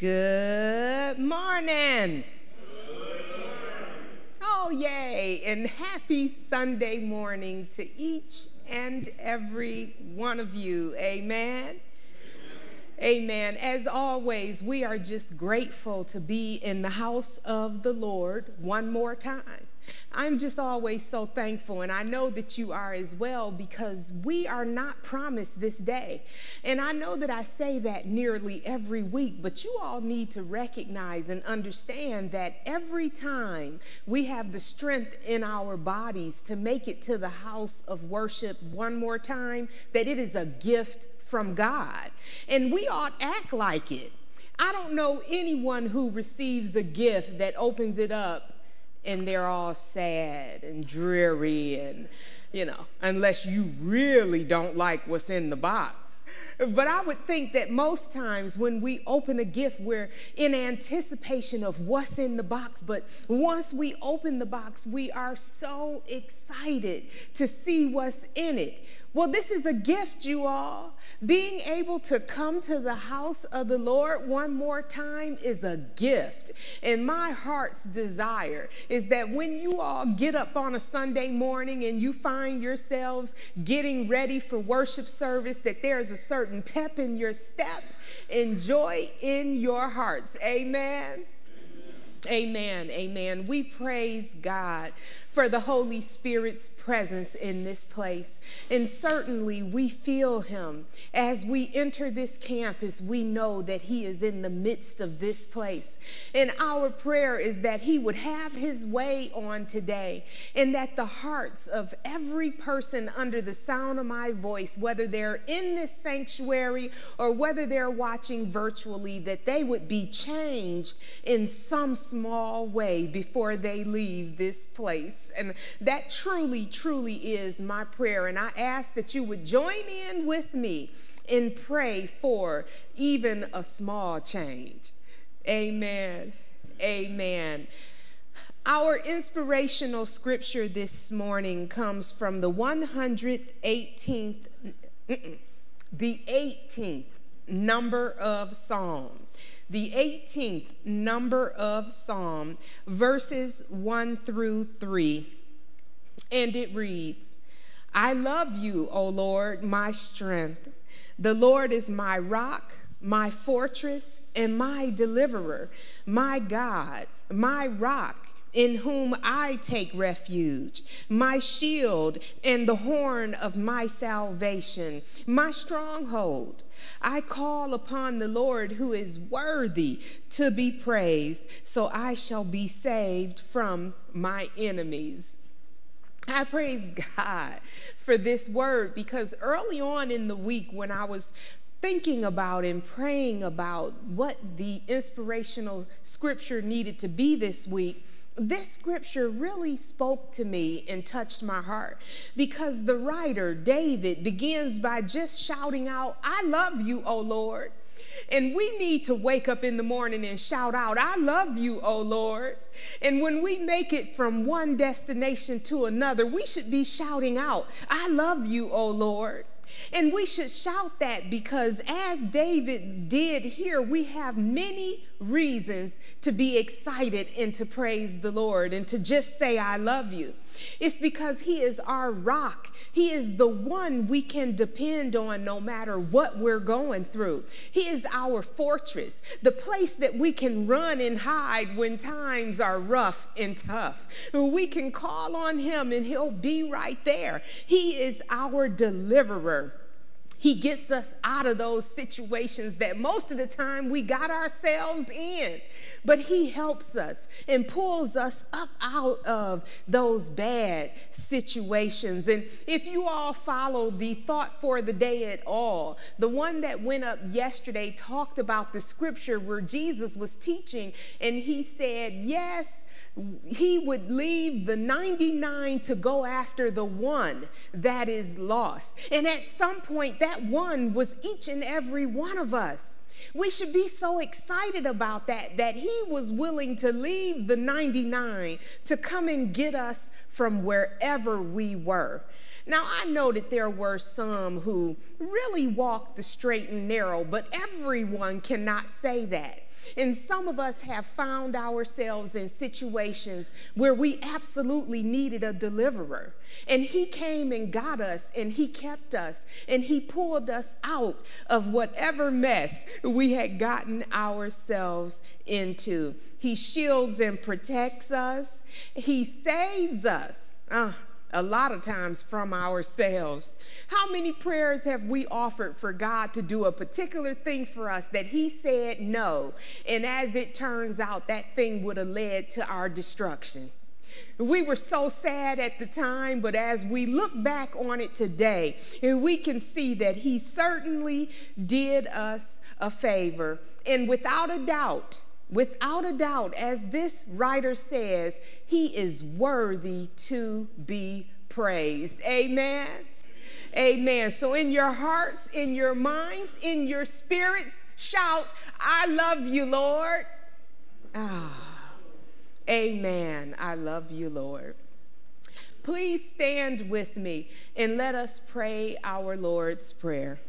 Good morning. Oh, yay. And happy Sunday morning to each and every one of you. Amen. Amen. As always, we are just grateful to be in the house of the Lord one more time. I'm just always so thankful, and I know that you are as well because we are not promised this day. And I know that I say that nearly every week, but you all need to recognize and understand that every time we have the strength in our bodies to make it to the house of worship one more time, that it is a gift from God. And we ought act like it. I don't know anyone who receives a gift that opens it up and they're all sad and dreary and, you know, unless you really don't like what's in the box. But I would think that most times when we open a gift, we're in anticipation of what's in the box. But once we open the box, we are so excited to see what's in it. Well, this is a gift, you all. Being able to come to the house of the Lord one more time is a gift. And my heart's desire is that when you all get up on a Sunday morning and you find yourselves getting ready for worship service, that there's a certain pep in your step and joy in your hearts. Amen. Amen. Amen. We praise God for the Holy Spirit's presence in this place. And certainly we feel him as we enter this campus. We know that he is in the midst of this place. And our prayer is that he would have his way on today and that the hearts of every person under the sound of my voice, whether they're in this sanctuary or whether they're watching virtually, that they would be changed in some small way before they leave this place. And that truly, truly is my prayer. And I ask that you would join in with me and pray for even a small change. Amen. Amen. Our inspirational scripture this morning comes from the 118th, the 18th number of Psalm. The 18th number of Psalm, verses 1 through 3. And it reads I love you, O Lord, my strength. The Lord is my rock, my fortress, and my deliverer, my God, my rock in whom I take refuge, my shield and the horn of my salvation, my stronghold. I call upon the Lord who is worthy to be praised, so I shall be saved from my enemies. I praise God for this word because early on in the week, when I was thinking about and praying about what the inspirational scripture needed to be this week, this scripture really spoke to me and touched my heart because the writer, David, begins by just shouting out, I love you, O Lord. And we need to wake up in the morning and shout out, I love you, O Lord. And when we make it from one destination to another, we should be shouting out, I love you, O Lord. And we should shout that because, as David did here, we have many reasons to be excited and to praise the Lord and to just say, I love you. It's because He is our rock, He is the one we can depend on no matter what we're going through. He is our fortress, the place that we can run and hide when times are rough and tough. We can call on Him and He'll be right there. He is our deliverer. He gets us out of those situations that most of the time we got ourselves in. But He helps us and pulls us up out of those bad situations. And if you all follow the thought for the day at all, the one that went up yesterday talked about the scripture where Jesus was teaching and He said, Yes he would leave the 99 to go after the one that is lost. And at some point, that one was each and every one of us. We should be so excited about that, that he was willing to leave the 99 to come and get us from wherever we were. Now, I know that there were some who really walked the straight and narrow, but everyone cannot say that. And some of us have found ourselves in situations where we absolutely needed a deliverer. And he came and got us, and he kept us, and he pulled us out of whatever mess we had gotten ourselves into. He shields and protects us, he saves us. Uh, a lot of times from ourselves. How many prayers have we offered for God to do a particular thing for us that He said no? And as it turns out, that thing would have led to our destruction. We were so sad at the time, but as we look back on it today, and we can see that He certainly did us a favor. And without a doubt, Without a doubt, as this writer says, he is worthy to be praised. Amen. Amen. So, in your hearts, in your minds, in your spirits, shout, I love you, Lord. Ah, amen. I love you, Lord. Please stand with me and let us pray our Lord's Prayer.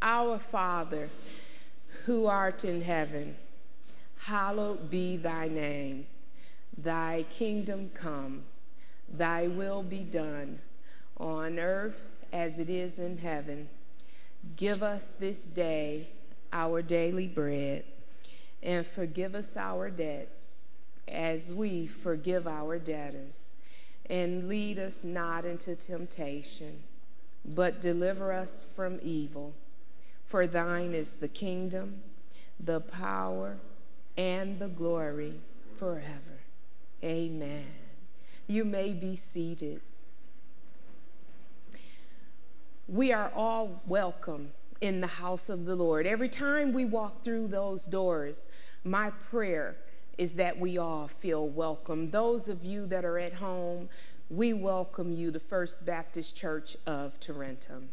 Our Father, who art in heaven, hallowed be thy name. Thy kingdom come, thy will be done on earth as it is in heaven. Give us this day our daily bread, and forgive us our debts as we forgive our debtors. And lead us not into temptation, but deliver us from evil. For thine is the kingdom, the power, and the glory forever. Amen. You may be seated. We are all welcome in the house of the Lord. Every time we walk through those doors, my prayer is that we all feel welcome. Those of you that are at home, we welcome you to First Baptist Church of Tarentum.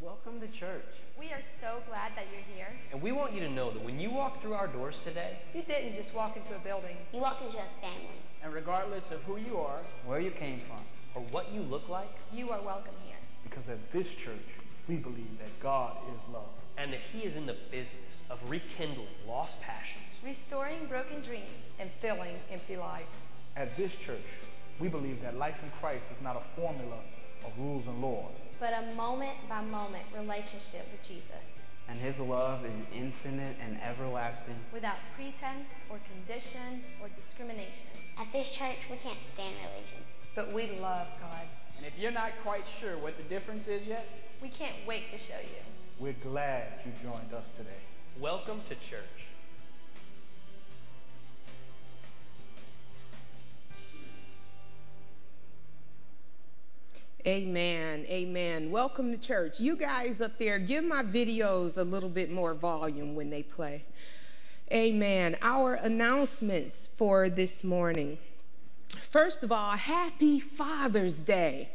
Welcome to church. We are so glad that you're here. And we want you to know that when you walk through our doors today, you didn't just walk into a building. You walked into a family. And regardless of who you are, where you came from, or what you look like, you are welcome here. Because at this church, we believe that God is love. And that He is in the business of rekindling lost passions, restoring broken dreams, and filling empty lives. At this church, we believe that life in Christ is not a formula of rules and laws, but a moment by moment relationship with Jesus. And his love is infinite and everlasting. Without pretense or conditions or discrimination. At this church, we can't stand religion. But we love God. And if you're not quite sure what the difference is yet, we can't wait to show you. We're glad you joined us today. Welcome to church. Amen. Amen. Welcome to church. You guys up there, give my videos a little bit more volume when they play. Amen. Our announcements for this morning. First of all, happy Father's Day.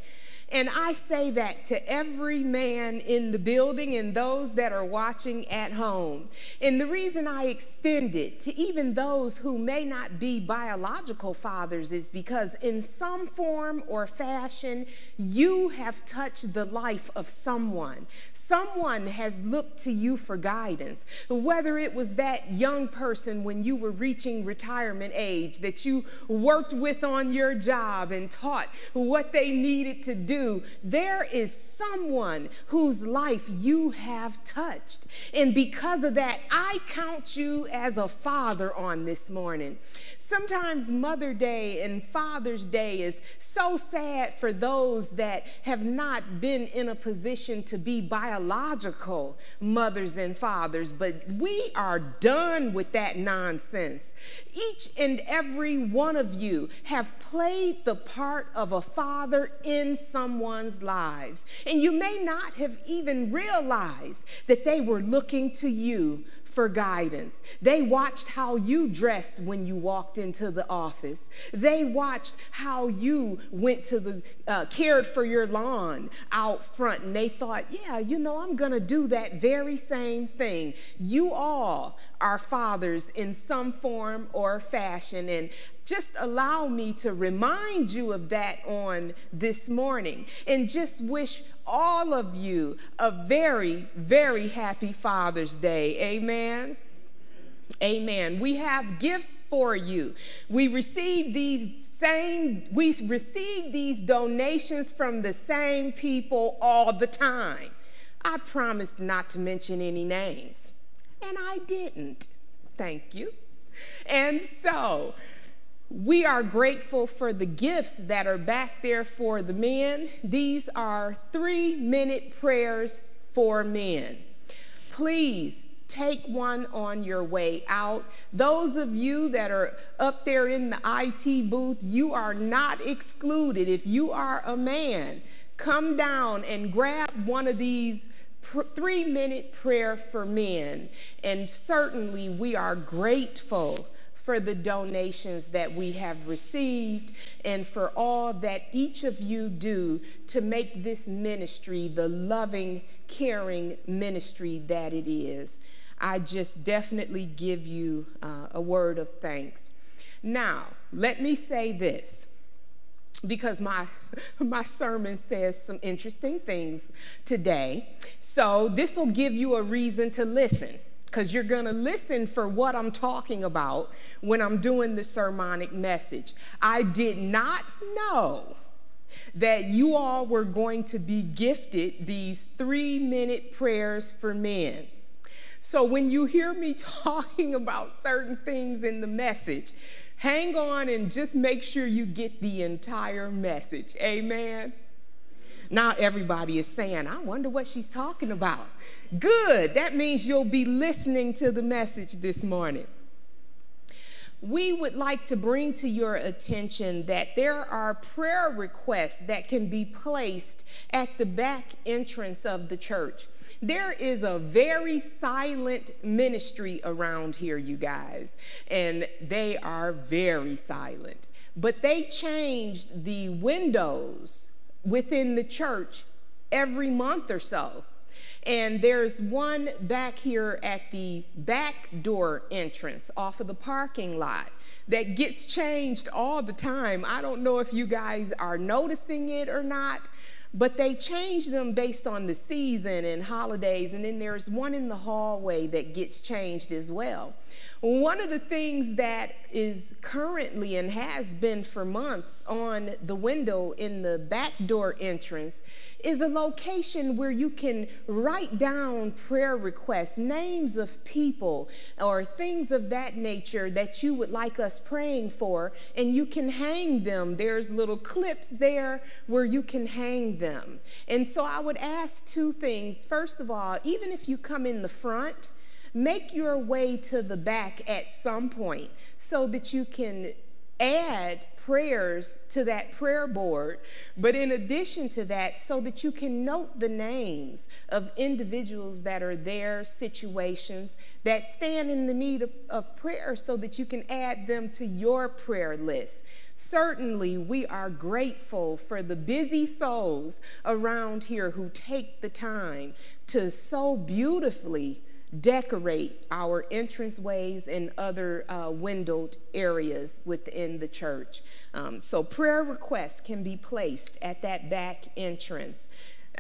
And I say that to every man in the building and those that are watching at home. And the reason I extend it to even those who may not be biological fathers is because, in some form or fashion, you have touched the life of someone. Someone has looked to you for guidance. Whether it was that young person when you were reaching retirement age that you worked with on your job and taught what they needed to do there is someone whose life you have touched. And because of that, I count you as a father on this morning. Sometimes Mother Day and Father's Day is so sad for those that have not been in a position to be biological mothers and fathers, but we are done with that nonsense. Each and every one of you have played the part of a father in someone's lives, and you may not have even realized that they were looking to you for guidance. They watched how you dressed when you walked into the office. They watched how you went to the, uh, cared for your lawn out front, and they thought, yeah, you know, I'm gonna do that very same thing. You all are fathers in some form or fashion, and just allow me to remind you of that on this morning and just wish all of you a very, very happy Father's Day. Amen. Amen. We have gifts for you. We receive these same, we receive these donations from the same people all the time. I promised not to mention any names, and I didn't. Thank you. And so, we are grateful for the gifts that are back there for the men. These are three minute prayers for men. Please take one on your way out. Those of you that are up there in the IT booth, you are not excluded. If you are a man, come down and grab one of these three minute prayer for men. And certainly we are grateful for the donations that we have received and for all that each of you do to make this ministry the loving, caring ministry that it is. I just definitely give you uh, a word of thanks. Now, let me say this because my my sermon says some interesting things today. So, this will give you a reason to listen because you're going to listen for what I'm talking about when I'm doing the sermonic message. I did not know that you all were going to be gifted these three minute prayers for men. So when you hear me talking about certain things in the message, hang on and just make sure you get the entire message. Amen. Now everybody is saying, I wonder what she's talking about. Good. That means you'll be listening to the message this morning. We would like to bring to your attention that there are prayer requests that can be placed at the back entrance of the church. There is a very silent ministry around here, you guys, and they are very silent. But they changed the windows within the church every month or so. And there's one back here at the back door entrance off of the parking lot that gets changed all the time. I don't know if you guys are noticing it or not, but they change them based on the season and holidays. And then there's one in the hallway that gets changed as well. One of the things that is currently and has been for months on the window in the back door entrance is a location where you can write down prayer requests, names of people, or things of that nature that you would like us praying for, and you can hang them. There's little clips there where you can hang them. And so I would ask two things. First of all, even if you come in the front, make your way to the back at some point so that you can add prayers to that prayer board. But in addition to that, so that you can note the names of individuals that are there, situations that stand in the need of, of prayer, so that you can add them to your prayer list. Certainly, we are grateful for the busy souls around here who take the time to so beautifully decorate our entranceways and other uh, windowed areas within the church. Um, so prayer requests can be placed at that back entrance.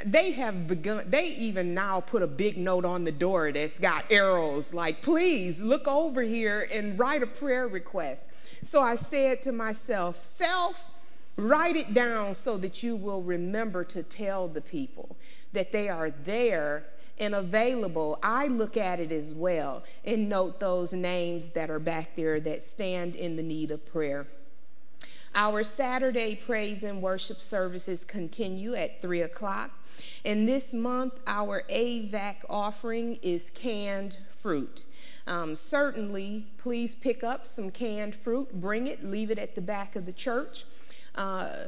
They have begun, they even now put a big note on the door that's got arrows like, please look over here and write a prayer request. So I said to myself, self, write it down so that you will remember to tell the people that they are there and available, I look at it as well and note those names that are back there that stand in the need of prayer. Our Saturday praise and worship services continue at 3 o'clock. And this month, our AVAC offering is canned fruit. Um, certainly, please pick up some canned fruit, bring it, leave it at the back of the church. Uh,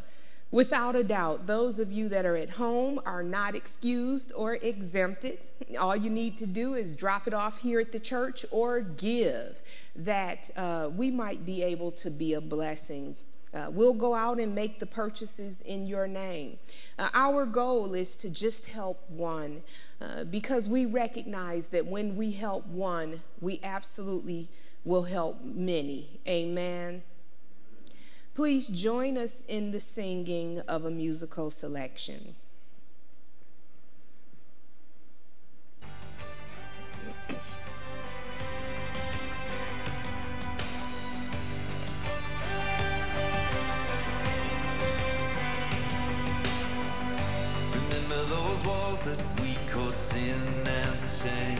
Without a doubt, those of you that are at home are not excused or exempted. All you need to do is drop it off here at the church or give that uh, we might be able to be a blessing. Uh, we'll go out and make the purchases in your name. Uh, our goal is to just help one uh, because we recognize that when we help one, we absolutely will help many. Amen. Please join us in the singing of a musical selection. Remember those walls that we called sin and shame?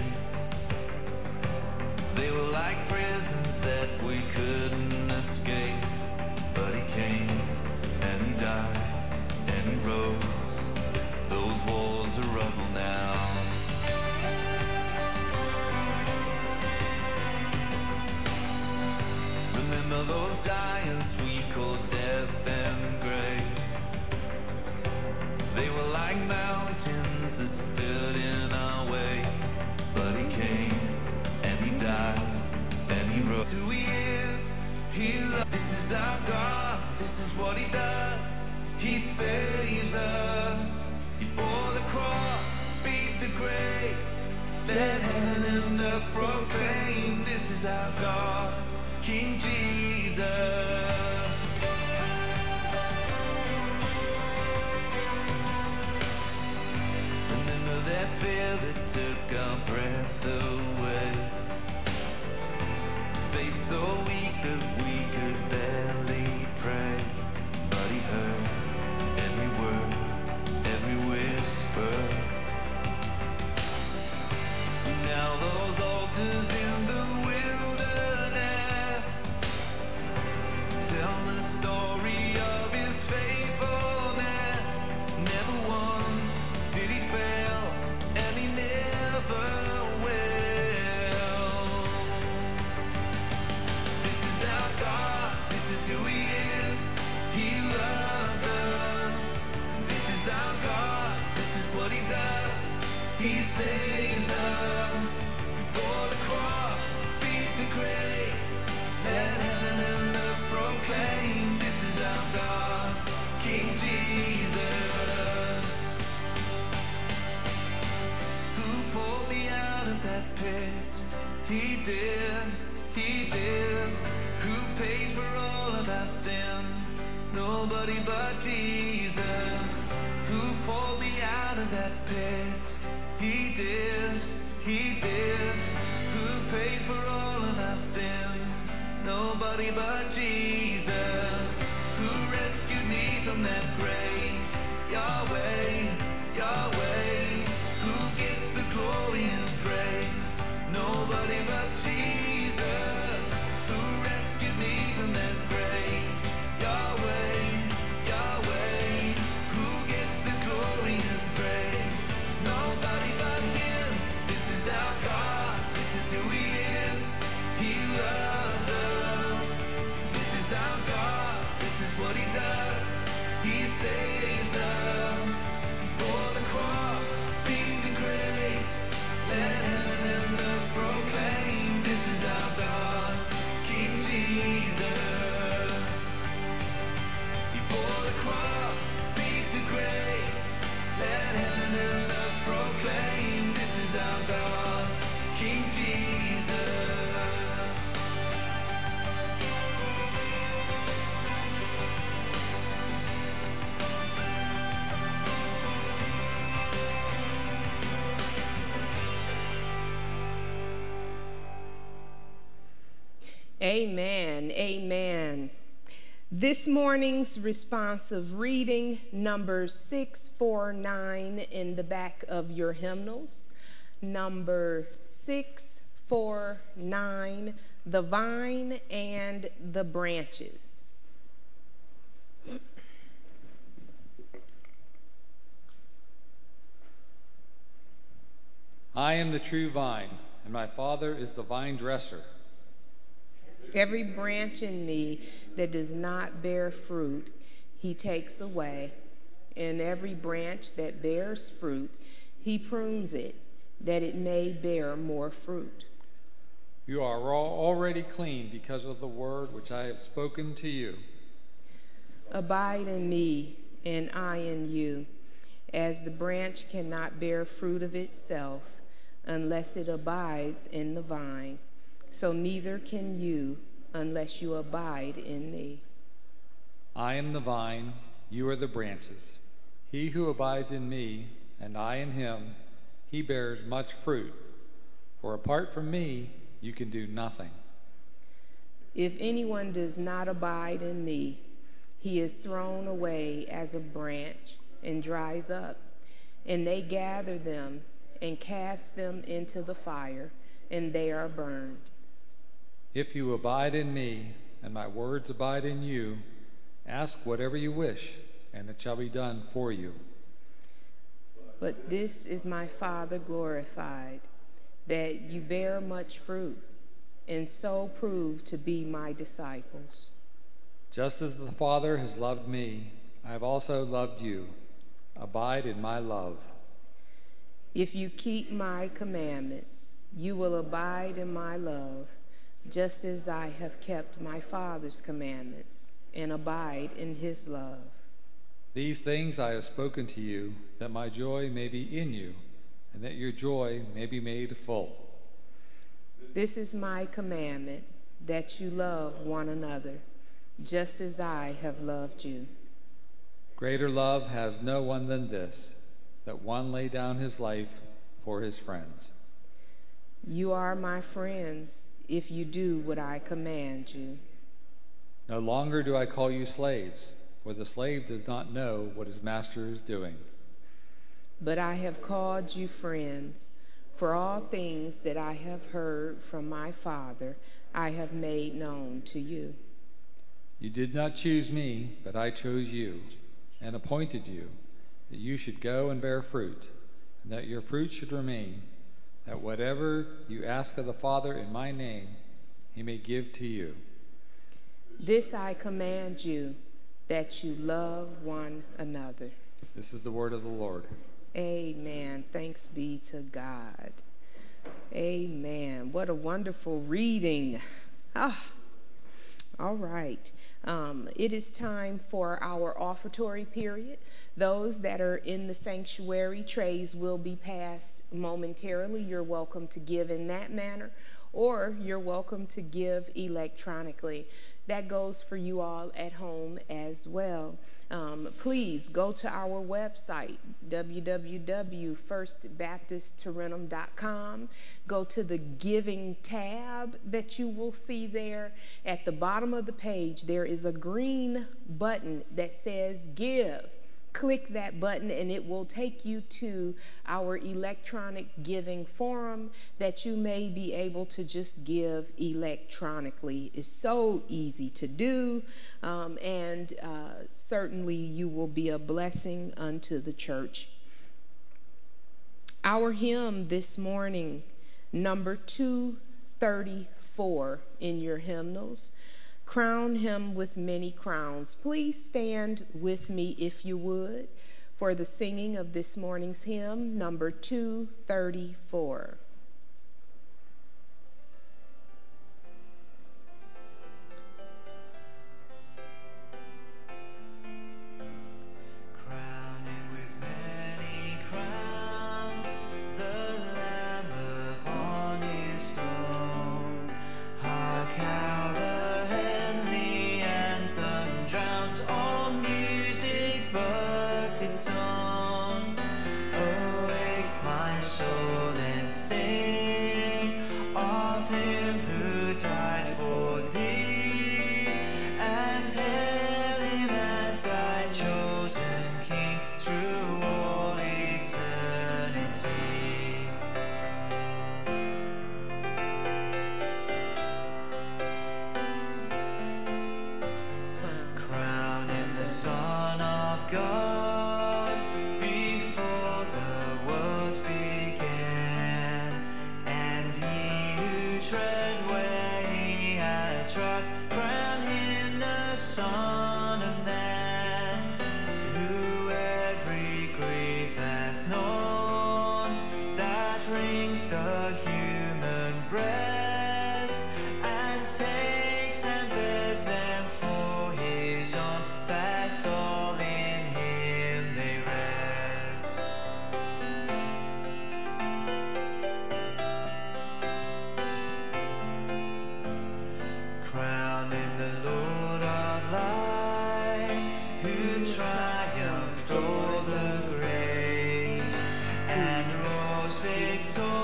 They were like prisons walls now. Remember those giants we called death and grave. They were like mountains that stood in our way. But he came and he died and he rose. Who he is, he loves. This is our God, this is what he does. He saves us. Let heaven and earth proclaim this is our God, King Jesus. Remember that fear that took our breath away. Faith so weak did, he did. Who paid for all of our sin? Nobody but Jesus. Who pulled me out of that pit? He did, he did. Who paid for all of our sin? Nobody but Jesus. Who rescued me from that grave? Yahweh. Amen. Amen. This morning's responsive reading, number 649 in the back of your hymnals. Number 649, the vine and the branches. I am the true vine, and my Father is the vine dresser. Every branch in me that does not bear fruit, he takes away. And every branch that bears fruit, he prunes it, that it may bear more fruit. You are already clean because of the word which I have spoken to you. Abide in me, and I in you. As the branch cannot bear fruit of itself unless it abides in the vine, so neither can you unless you abide in me. I am the vine, you are the branches. He who abides in me, and I in him, he bears much fruit. For apart from me, you can do nothing. If anyone does not abide in me, he is thrown away as a branch and dries up, and they gather them and cast them into the fire, and they are burned. If you abide in me, and my words abide in you, ask whatever you wish, and it shall be done for you. But this is my Father glorified, that you bear much fruit, and so prove to be my disciples. Just as the Father has loved me, I have also loved you. Abide in my love. If you keep my commandments, you will abide in my love, just as I have kept my Father's commandments and abide in his love. These things I have spoken to you, that my joy may be in you, and that your joy may be made full. This is my commandment, that you love one another, just as I have loved you. Greater love has no one than this, that one lay down his life for his friends. You are my friends if you do what I command you. No longer do I call you slaves, for the slave does not know what his master is doing. But I have called you friends, for all things that I have heard from my Father I have made known to you. You did not choose me, but I chose you and appointed you that you should go and bear fruit, and that your fruit should remain, that whatever you ask of the Father in my name, he may give to you. This I command you, that you love one another. This is the word of the Lord. Amen. Thanks be to God. Amen. What a wonderful reading. Ah, all right. Um, it is time for our offertory period. Those that are in the sanctuary trays will be passed momentarily. You're welcome to give in that manner, or you're welcome to give electronically. That goes for you all at home as well. Um, please go to our website, www.firstbaptisttarentum.com. Go to the giving tab that you will see there. At the bottom of the page, there is a green button that says give click that button and it will take you to our electronic giving forum that you may be able to just give electronically. It's so easy to do, um, and uh, certainly you will be a blessing unto the church. Our hymn this morning, number 234 in your hymnals crown him with many crowns. Please stand with me if you would for the singing of this morning's hymn, number 234. In the Lord of life, who triumphed o'er the grave and rose victorious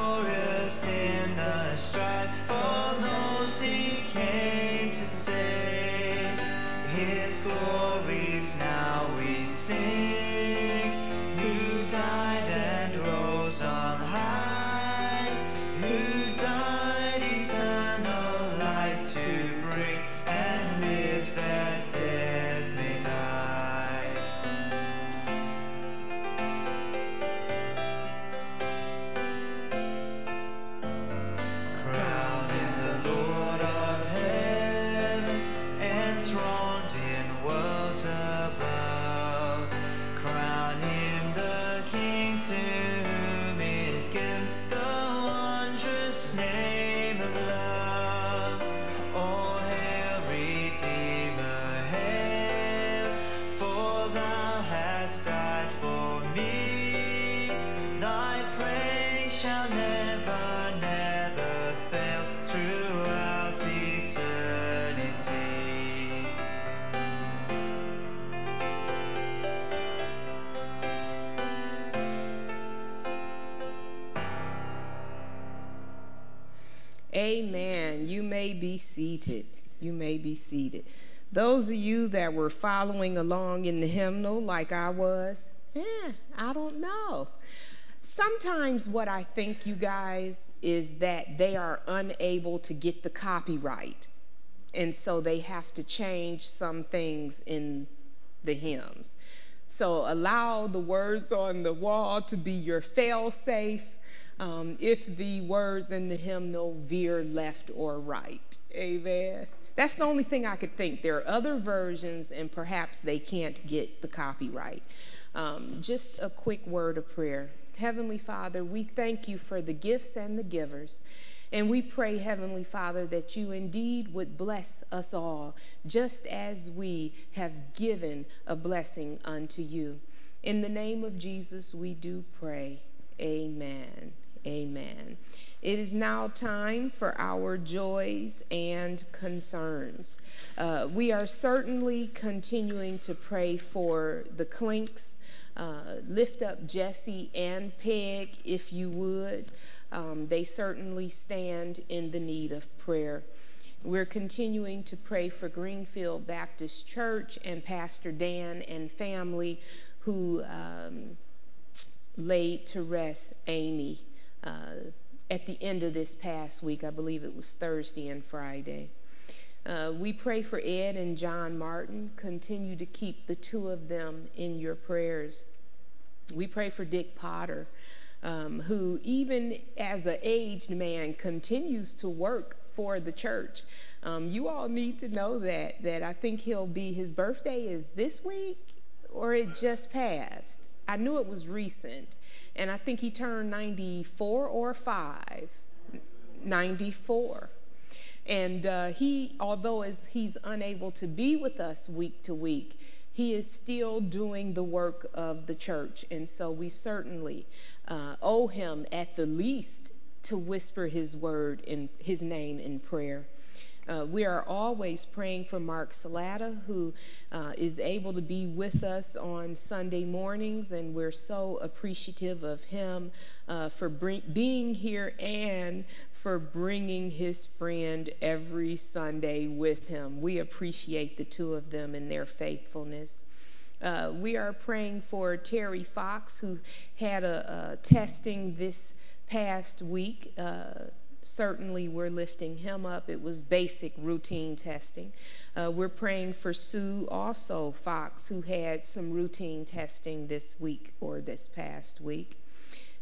may be seated. Those of you that were following along in the hymnal like I was, eh, I don't know. Sometimes what I think, you guys, is that they are unable to get the copyright. And so they have to change some things in the hymns. So allow the words on the wall to be your fail safe um, if the words in the hymnal veer left or right. Amen. That's the only thing I could think. There are other versions, and perhaps they can't get the copyright. Um, just a quick word of prayer. Heavenly Father, we thank you for the gifts and the givers. And we pray, Heavenly Father, that you indeed would bless us all, just as we have given a blessing unto you. In the name of Jesus, we do pray. Amen. Amen. It is now time for our joys and concerns. Uh, we are certainly continuing to pray for the Clinks. Uh, lift up Jesse and Peg, if you would. Um, they certainly stand in the need of prayer. We're continuing to pray for Greenfield Baptist Church and Pastor Dan and family who um, laid to rest Amy uh, at the end of this past week. I believe it was Thursday and Friday. Uh, we pray for Ed and John Martin. Continue to keep the two of them in your prayers. We pray for Dick Potter, um, who, even as an aged man, continues to work for the church. Um, you all need to know that. That I think he'll be. His birthday is this week, or it just passed. I knew it was recent, and I think he turned 94 or five. 94. And uh, he, although as he's unable to be with us week to week, he is still doing the work of the church. And so we certainly uh, owe him at the least to whisper his word in his name in prayer. Uh, we are always praying for Mark Salata, who uh, is able to be with us on Sunday mornings, and we're so appreciative of him uh, for being here and for bringing his friend every Sunday with him. We appreciate the two of them and their faithfulness. Uh, we are praying for Terry Fox, who had a, a testing this past week. Uh, certainly, we're lifting him up. It was basic routine testing. Uh, we're praying for Sue, also Fox, who had some routine testing this week or this past week.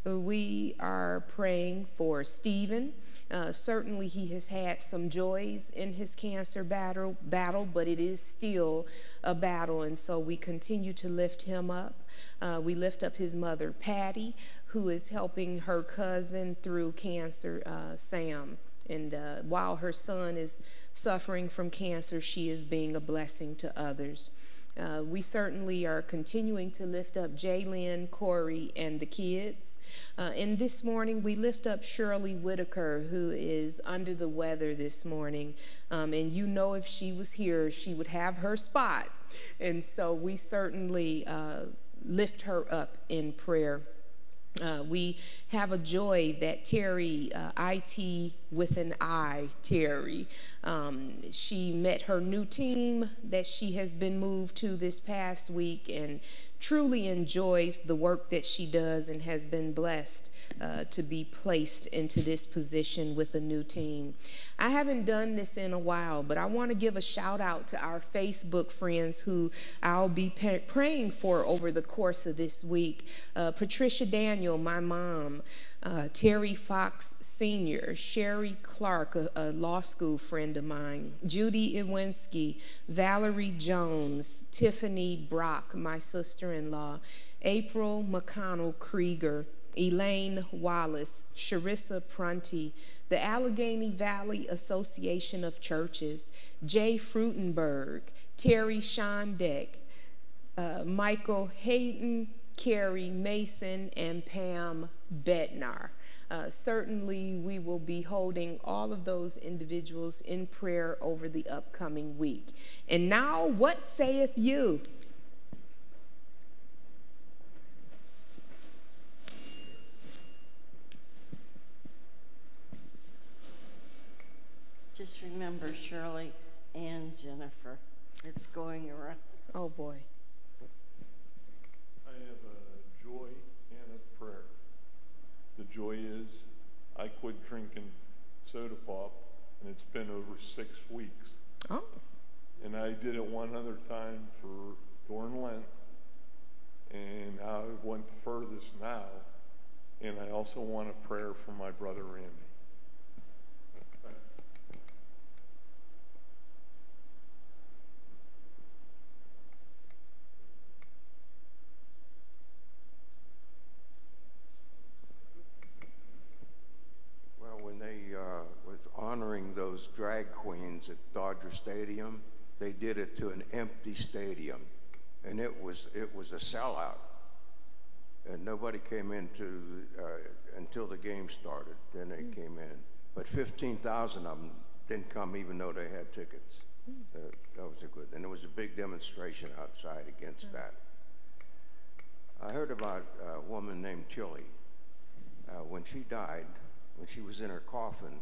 We are praying for Stephen. Uh, certainly, he has had some joys in his cancer battle, battle, but it is still a battle, and so we continue to lift him up. Uh, we lift up his mother, Patty, who is helping her cousin through cancer, uh, Sam. And uh, while her son is suffering from cancer, she is being a blessing to others. Uh, we certainly are continuing to lift up Jalen, Corey, and the kids. Uh, and this morning, we lift up Shirley Whitaker, who is under the weather this morning. Um, and you know, if she was here, she would have her spot. And so we certainly uh, lift her up in prayer. Uh, we have a joy that Terry, uh, IT with an I, Terry, um, she met her new team that she has been moved to this past week and truly enjoys the work that she does and has been blessed uh, to be placed into this position with a new team. I haven't done this in a while, but I want to give a shout out to our Facebook friends who I'll be praying for over the course of this week. Uh, Patricia Daniel, my mom, uh, Terry Fox Sr., Sherry Clark, a, a, law school friend of mine, Judy Iwinski, Valerie Jones, Tiffany Brock, my sister in law, April McConnell Krieger, Elaine Wallace, Sharissa Prunty, the Allegheny Valley Association of Churches, Jay Frutenberg, Terry Schondeck, uh, Michael Hayden, Carrie Mason, and Pam Bednar. Uh, certainly, we will be holding all of those individuals in prayer over the upcoming week. And now, what saith you? Just remember Shirley and Jennifer. It's going around. Oh boy. I have a joy and a prayer. The joy is I quit drinking soda pop, and it's been over six weeks. Oh. And I did it one other time for during Lent, and I went the furthest now. And I also want a prayer for my brother Randy. Drag queens at Dodger Stadium, they did it to an empty stadium, and it was it was a sellout, and nobody came into uh, until the game started. Then they mm. came in, but 15,000 of them didn't come even though they had tickets. Mm. Uh, that was a good, and there was a big demonstration outside against that. I heard about a woman named Tilly. Uh, when she died, when she was in her coffin,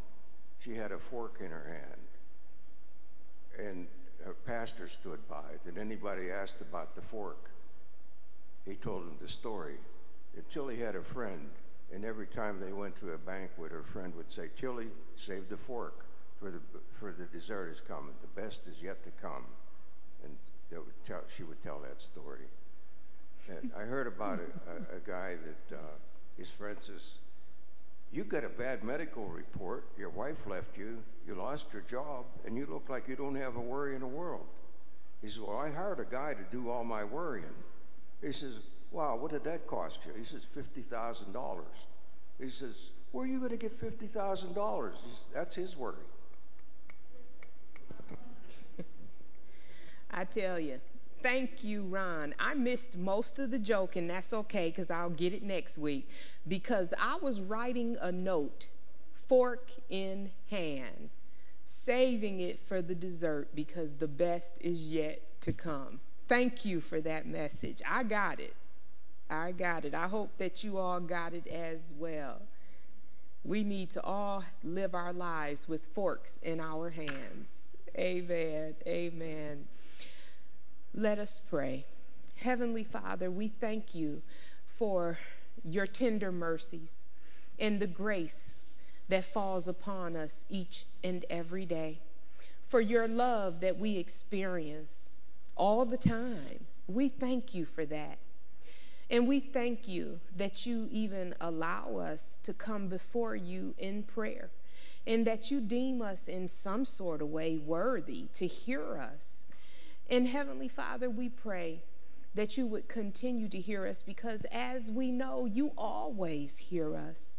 she had a fork in her hand. And her pastor stood by. Did anybody ask about the fork? He told him the story. Until he had a friend, and every time they went to a banquet, her friend would say, Tilly, save the fork, for the, for the dessert is coming. The best is yet to come. And would tell, she would tell that story. And I heard about a, a, a guy that uh, his says, you got a bad medical report, your wife left you, you lost your job, and you look like you don't have a worry in the world. He says, Well, I hired a guy to do all my worrying. He says, Wow, what did that cost you? He says, $50,000. He says, Where are you going to get $50,000? That's his worry. I tell you, Thank you, Ron. I missed most of the joke, and that's okay because I'll get it next week. Because I was writing a note, fork in hand, saving it for the dessert because the best is yet to come. Thank you for that message. I got it. I got it. I hope that you all got it as well. We need to all live our lives with forks in our hands. Amen. Amen. Let us pray. Heavenly Father, we thank you for your tender mercies and the grace that falls upon us each and every day, for your love that we experience all the time. We thank you for that. And we thank you that you even allow us to come before you in prayer and that you deem us in some sort of way worthy to hear us and Heavenly Father, we pray that you would continue to hear us because as we know, you always hear us.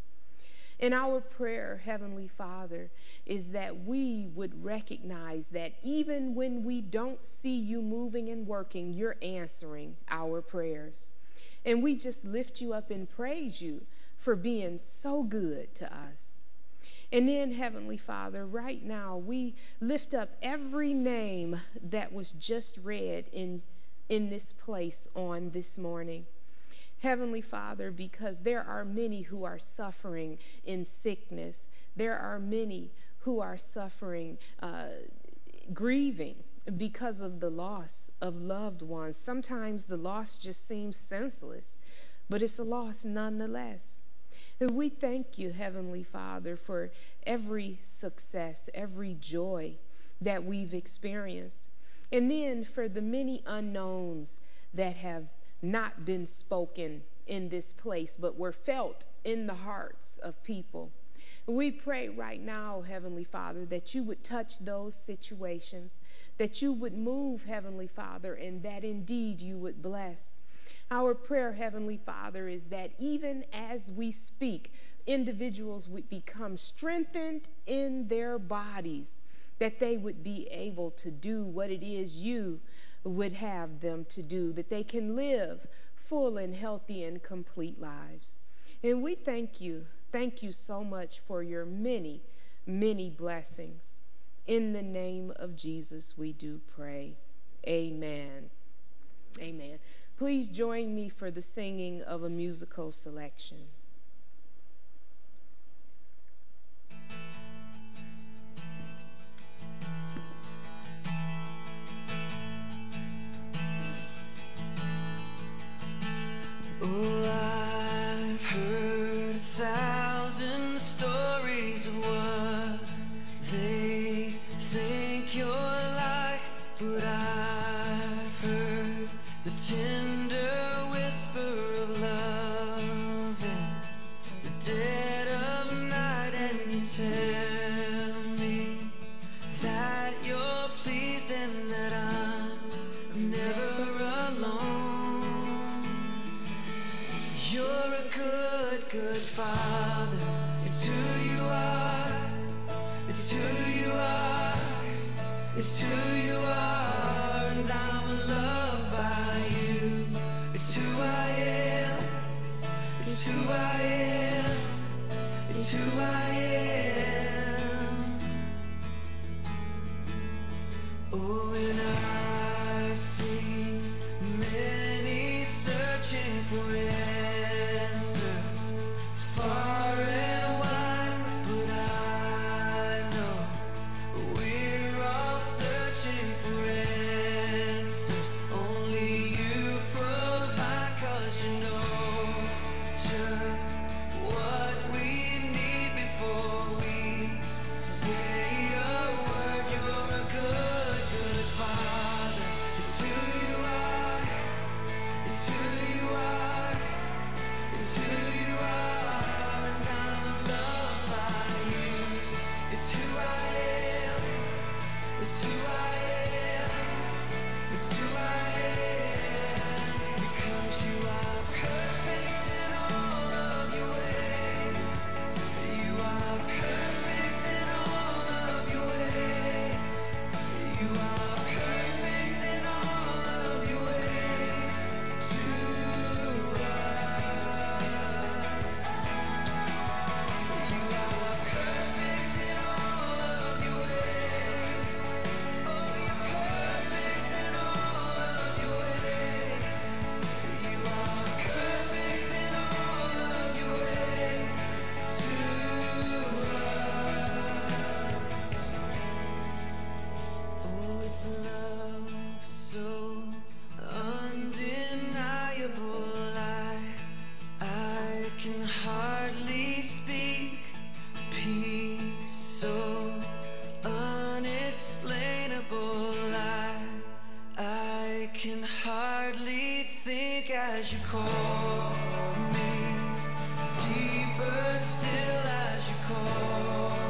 And our prayer, Heavenly Father, is that we would recognize that even when we don't see you moving and working, you're answering our prayers. And we just lift you up and praise you for being so good to us. And then, Heavenly Father, right now we lift up every name that was just read in, in this place on this morning. Heavenly Father, because there are many who are suffering in sickness, there are many who are suffering, uh, grieving because of the loss of loved ones. Sometimes the loss just seems senseless, but it's a loss nonetheless. We thank you, Heavenly Father, for every success, every joy that we've experienced. And then for the many unknowns that have not been spoken in this place, but were felt in the hearts of people. We pray right now, Heavenly Father, that you would touch those situations, that you would move, Heavenly Father, and that indeed you would bless. Our prayer, Heavenly Father, is that even as we speak, individuals would become strengthened in their bodies, that they would be able to do what it is you would have them to do, that they can live full and healthy and complete lives. And we thank you. Thank you so much for your many, many blessings. In the name of Jesus, we do pray. Amen. Amen. Please join me for the singing of a musical selection. Oh, I've heard a thousand stories of what they think you're like, but I've tell me that you're pleased and that I'm never alone. You're a good, good father. It's who you are. It's who you are. It's who you are. And I'm loved by you. It's who I am. It's who I am. It's who I am. can hardly think as you call me, deeper still as you call.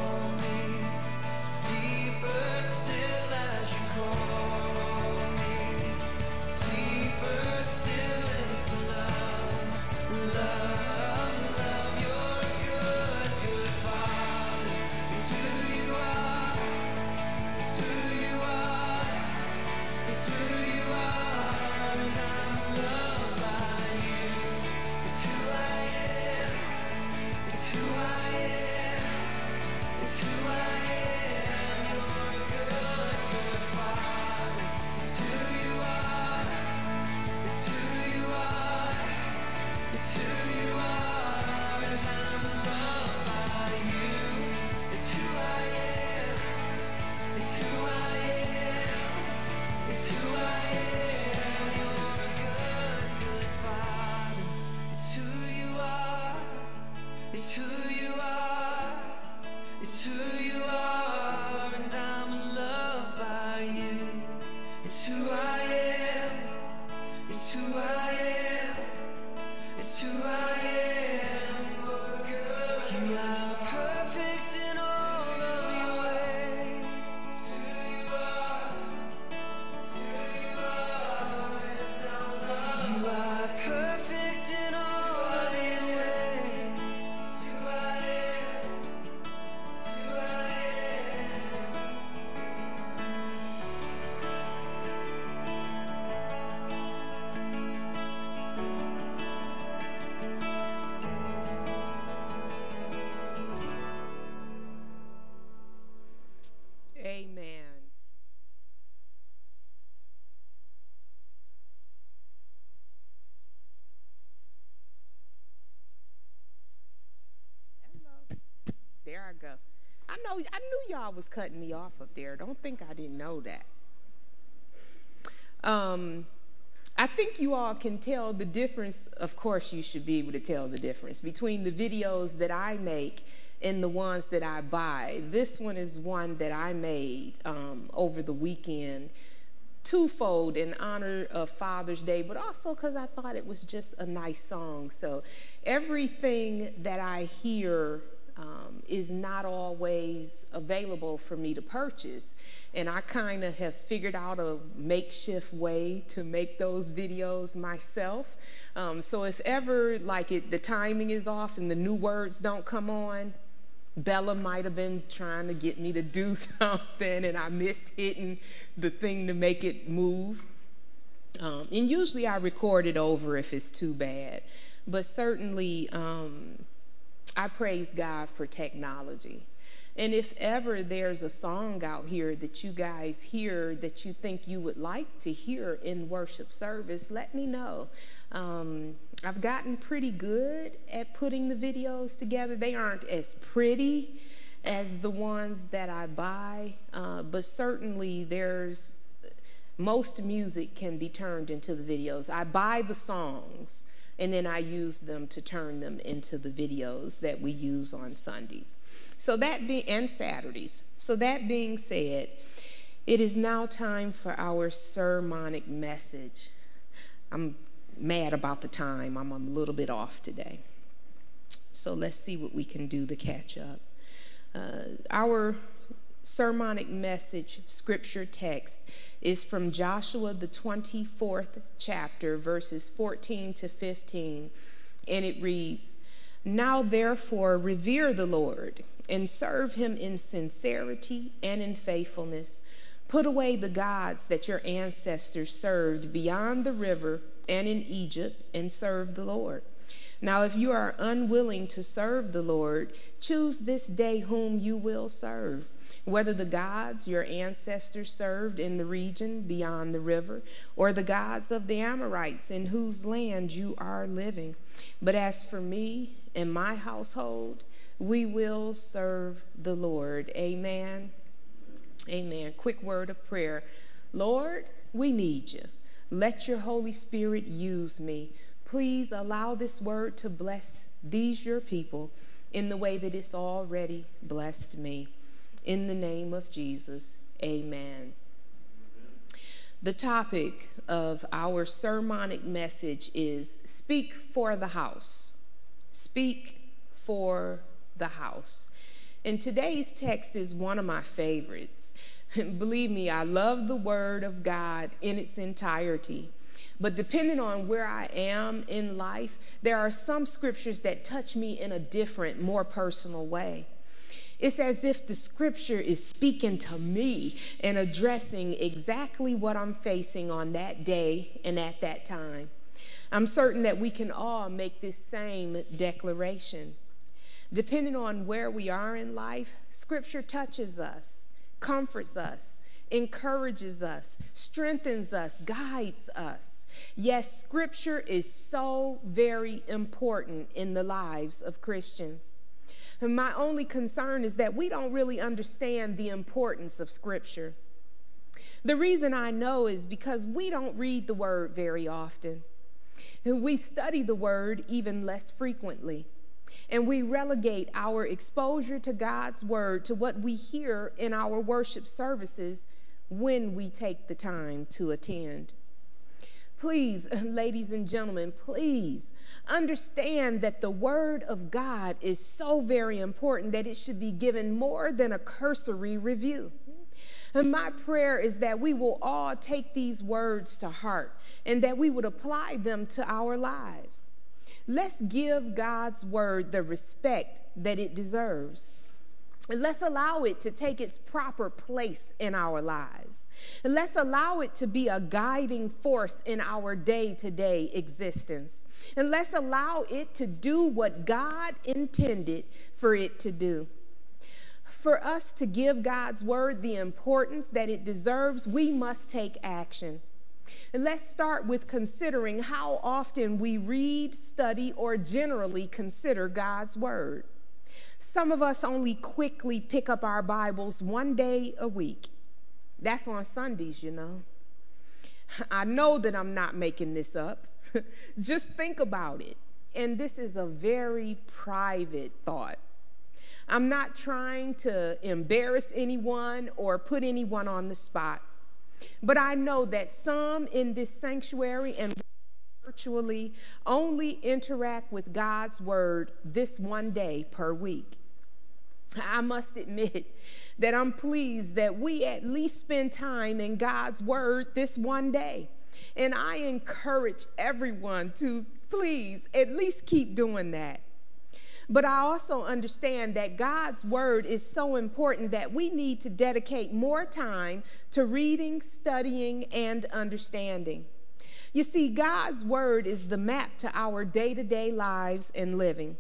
Was cutting me off up there. Don't think I didn't know that. Um I think you all can tell the difference. Of course, you should be able to tell the difference between the videos that I make and the ones that I buy. This one is one that I made um, over the weekend, twofold in honor of Father's Day, but also because I thought it was just a nice song. So everything that I hear um, is not always available for me to purchase. And I kind of have figured out a makeshift way to make those videos myself. Um, so if ever like it, the timing is off and the new words don't come on, Bella might have been trying to get me to do something and I missed hitting the thing to make it move. Um, and usually I record it over if it's too bad. But certainly, um, I praise God for technology. And if ever there's a song out here that you guys hear that you think you would like to hear in worship service, let me know. Um, I've gotten pretty good at putting the videos together. They aren't as pretty as the ones that I buy, uh, but certainly there's most music can be turned into the videos. I buy the songs and then I use them to turn them into the videos that we use on Sundays. So that be and Saturdays. So that being said, it is now time for our sermonic message. I'm mad about the time. I'm a little bit off today. So let's see what we can do to catch up. Uh, our sermonic message scripture text is from Joshua, the 24th chapter, verses 14 to 15. And it reads Now therefore revere the Lord and serve him in sincerity and in faithfulness. Put away the gods that your ancestors served beyond the river and in Egypt and serve the Lord. Now, if you are unwilling to serve the Lord, choose this day whom you will serve whether the gods your ancestors served in the region beyond the river, or the gods of the Amorites in whose land you are living. But as for me and my household, we will serve the Lord. Amen. Amen. Quick word of prayer. Lord, we need you. Let your Holy Spirit use me. Please allow this word to bless these your people in the way that it's already blessed me. In the name of Jesus, amen. The topic of our sermonic message is Speak for the House. Speak for the House. And today's text is one of my favorites. Believe me, I love the Word of God in its entirety. But depending on where I am in life, there are some scriptures that touch me in a different, more personal way. It's as if the scripture is speaking to me and addressing exactly what I'm facing on that day and at that time. I'm certain that we can all make this same declaration. Depending on where we are in life, scripture touches us, comforts us, encourages us, strengthens us, guides us. Yes, scripture is so very important in the lives of Christians. And my only concern is that we don't really understand the importance of Scripture. The reason I know is because we don't read the Word very often. And we study the Word even less frequently. and we relegate our exposure to God's word to what we hear in our worship services when we take the time to attend. Please, ladies and gentlemen, please understand that the Word of God is so very important that it should be given more than a cursory review. And my prayer is that we will all take these words to heart and that we would apply them to our lives. Let's give God's Word the respect that it deserves. Let's allow it to take its proper place in our lives. Let's allow it to be a guiding force in our day to day existence. And let's allow it to do what God intended for it to do. For us to give God's word the importance that it deserves, we must take action. And let's start with considering how often we read, study, or generally consider God's word. Some of us only quickly pick up our Bibles one day a week. That's on Sundays, you know. I know that I'm not making this up. Just think about it. And this is a very private thought. I'm not trying to embarrass anyone or put anyone on the spot, but I know that some in this sanctuary and virtually only interact with God's word this one day per week. I must admit that I'm pleased that we at least spend time in God's word this one day. And I encourage everyone to please at least keep doing that. But I also understand that God's word is so important that we need to dedicate more time to reading, studying, and understanding. You see, God's word is the map to our day to day lives and living.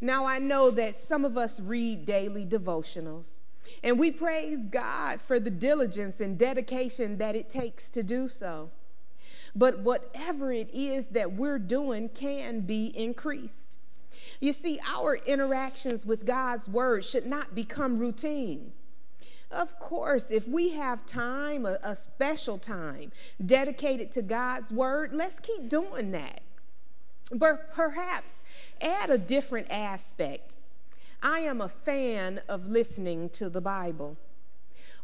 Now, I know that some of us read daily devotionals, and we praise God for the diligence and dedication that it takes to do so. But whatever it is that we're doing can be increased. You see, our interactions with God's word should not become routine. Of course, if we have time, a, a, special time dedicated to God's word, let's keep doing that. But perhaps add a different aspect. I am a fan of listening to the Bible.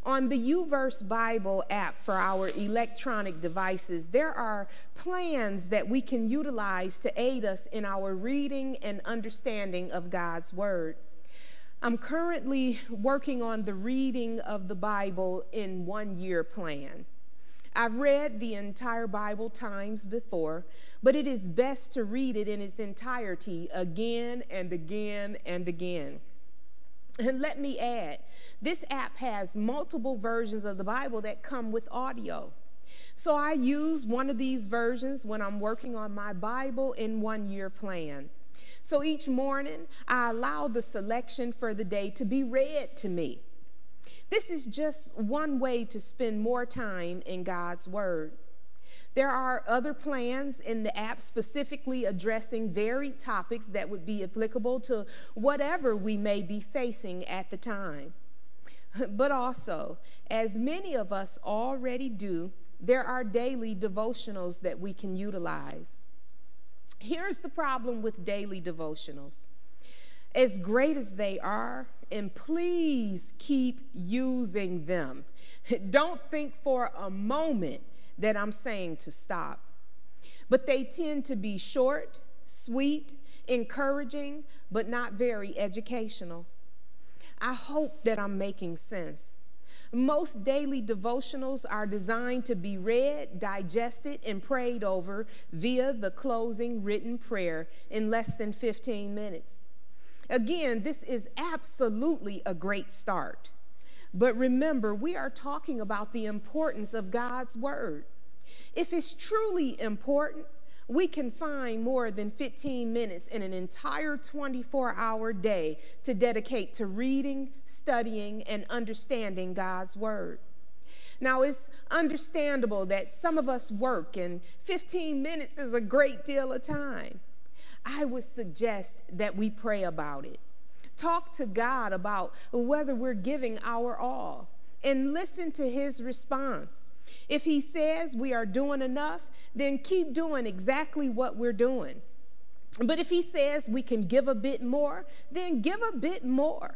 On the YouVersion Bible app for our electronic devices, there are plans that we can utilize to aid us in our reading and understanding of God's Word. I'm currently working on the reading of the Bible in one year plan. I've read the entire Bible times before, but it is best to read it in its entirety again and again and again. And let me add, this app has multiple versions of the Bible that come with audio. So I use one of these versions when I'm working on my Bible in one year plan. So each morning, I allow the selection for the day to be read to me. This is just one way to spend more time in God's Word. There are other plans in the app specifically addressing varied topics that would be applicable to whatever we may be facing at the time. But also, as many of us already do, there are daily devotionals that we can utilize. Here's the problem with daily devotionals. As great as they are, and please keep using them. Don't think for a moment that I'm saying to stop. But they tend to be short, sweet, encouraging, but not very educational. I hope that I'm making sense. Most daily devotionals are designed to be read, digested, and prayed over via the closing written prayer in less than 15 minutes. Again, this is absolutely a great start. But remember, we are talking about the importance of God's Word. If it's truly important, we can find more than 15 minutes in an entire 24 hour day to dedicate to reading, studying, and understanding God's Word. Now, it's understandable that some of us work, and 15 minutes is a great deal of time. I would suggest that we pray about it. Talk to God about whether we're giving our all and listen to his response. If he says we are doing enough, then keep doing exactly what we're doing. But if he says we can give a bit more, then give a bit more.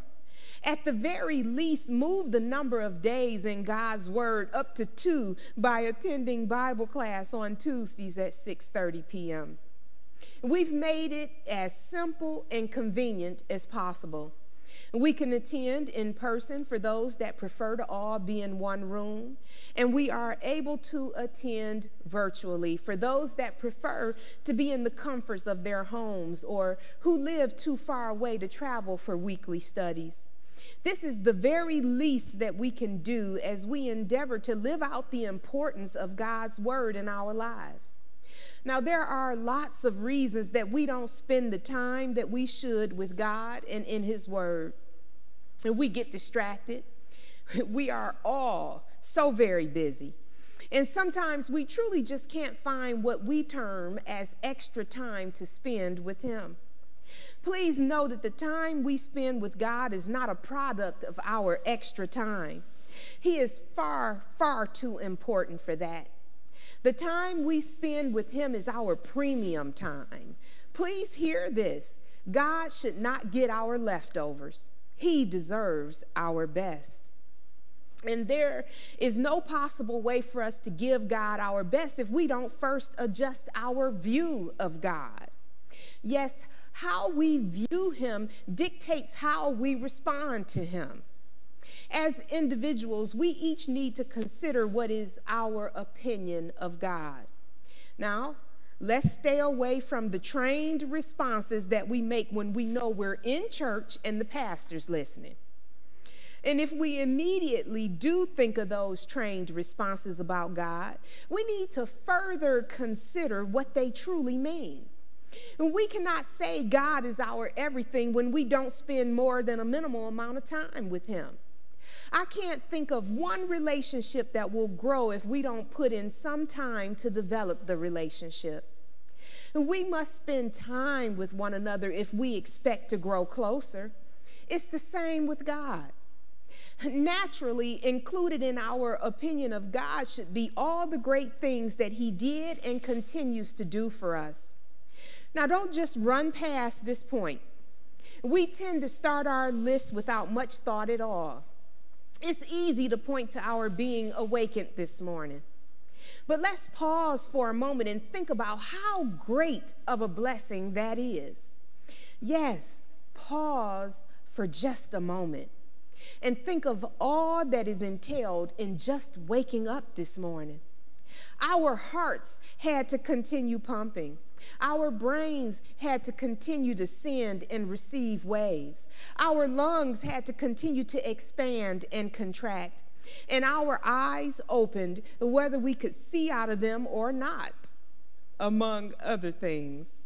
At the very least, move the number of days in God's word up to 2 by attending Bible class on Tuesdays at 6:30 p.m. We've made it as simple and convenient as possible. We can attend in person for those that prefer to all be in one room, and we are able to attend virtually for those that prefer to be in the comforts of their homes or who live too far away to travel for weekly studies. This is the very least that we can do as we endeavor to live out the importance of God's word in our lives. Now, there are lots of reasons that we don't spend the time that we should with God and in His Word. And we get distracted. We are all so very busy. And sometimes we truly just can't find what we term as extra time to spend with Him. Please know that the time we spend with God is not a product of our extra time. He is far, far too important for that. The time we spend with Him is our premium time. Please hear this God should not get our leftovers, He deserves our best. And there is no possible way for us to give God our best if we don't first adjust our view of God. Yes, how we view Him dictates how we respond to Him. As individuals, we each need to consider what is our opinion of God. Now, let's stay away from the trained responses that we make when we know we're in church and the pastor's listening. And if we immediately do think of those trained responses about God, we need to further consider what they truly mean. And we cannot say God is our everything when we don't spend more than a minimal amount of time with Him. I can't think of one relationship that will grow if we don't put in some time to develop the relationship. We must spend time with one another if we expect to grow closer. It's the same with God. Naturally, included in our opinion of God should be all the great things that He did and continues to do for us. Now, don't just run past this point. We tend to start our list without much thought at all. It's easy to point to our being awakened this morning. But let's pause for a moment and think about how great of a blessing that is. Yes, pause for just a moment and think of all that is entailed in just waking up this morning. Our hearts had to continue pumping. Our brains had to continue to send and receive waves. Our lungs had to continue to expand and contract. And our eyes opened whether we could see out of them or not, among other things.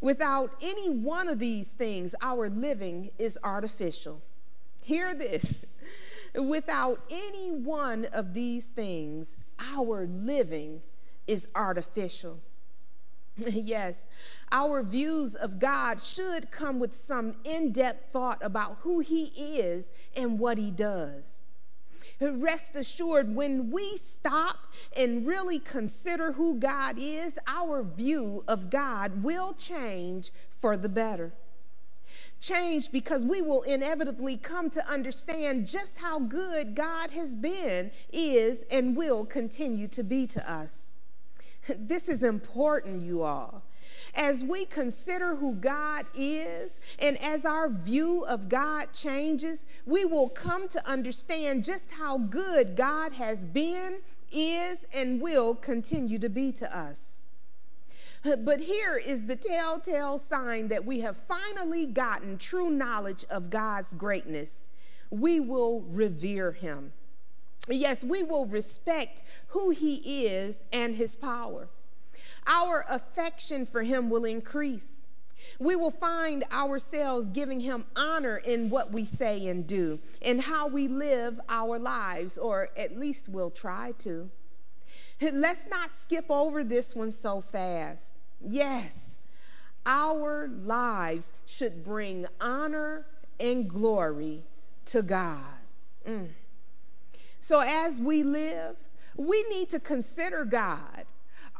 Without any one of these things, our living is artificial. Hear this. Without any one of these things, our living is artificial. yes, our views of God should come with some in depth thought about who He is and what He does. Rest assured, when we stop and really consider who God is, our view of God will change for the better. Change because we will inevitably come to understand just how good God has been, is, and will continue to be to us. This is important, you all. As we consider who God is and as our view of God changes, we will come to understand just how good God has been, is, and will continue to be to us. But here is the telltale sign that we have finally gotten true knowledge of God's greatness. We will revere him. Yes, we will respect who he is and his power. Our affection for him will increase. We will find ourselves giving him honor in what we say and do, in how we live our lives, or at least we'll try to. Let's not skip over this one so fast. Yes, our lives should bring honor and glory to God. Mm. So as we live, we need to consider God,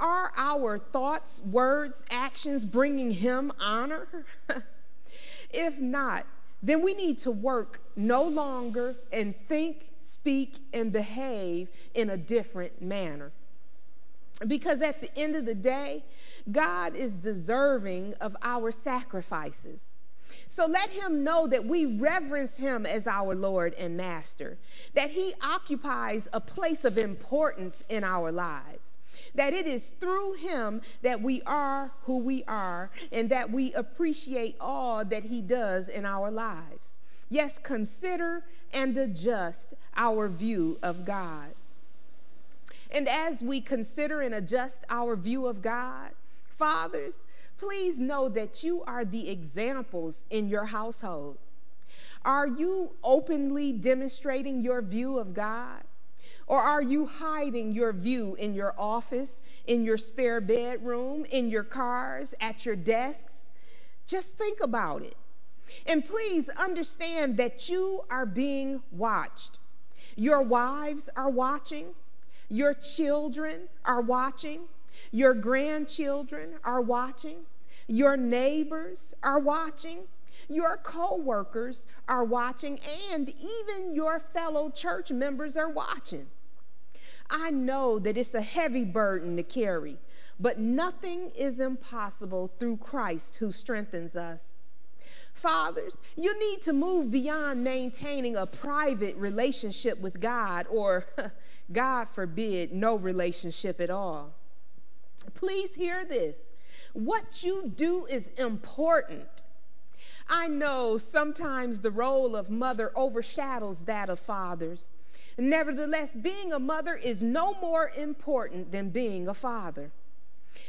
Are our thoughts, words, actions bringing Him honor? if not, then we need to work no longer and think, speak, and behave in a different manner. Because at the end of the day, God is deserving of our sacrifices. So let him know that we reverence him as our Lord and Master, that he occupies a place of importance in our lives, that it is through him that we are who we are, and that we appreciate all that he does in our lives. Yes, consider and adjust our view of God. And as we consider and adjust our view of God, fathers, please know that you are the examples in your household. Are you openly demonstrating your view of God? Or are you hiding your view in your office, in your spare bedroom, in your cars, at your desks? Just think about it. And please understand that you are being watched. Your wives are watching, your children are watching, your grandchildren are watching, your neighbors are watching, your coworkers are watching, and even your fellow church members are watching. I know that it's a heavy burden to carry, but nothing is impossible through Christ who strengthens us. Fathers, you need to move beyond maintaining a private relationship with God, or God forbid, no relationship at all. Please hear this. What you do is important. I know sometimes the role of mother overshadows that of fathers. Nevertheless, being a mother is no more important than being a father.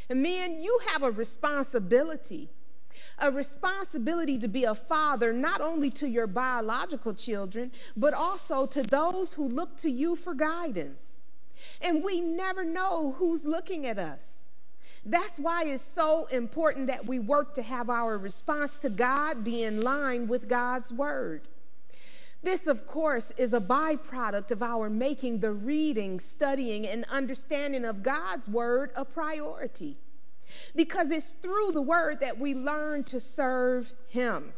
And men, you have a responsibility a responsibility to be a father not only to your biological children, but also to those who look to you for guidance. And we never know who's looking at us. That's why it's so important that we work to have our response to God be in line with God's word. This, of course, is a byproduct of our making the reading, studying, and understanding of God's word a priority. Because it's through the word that we learn to serve Him.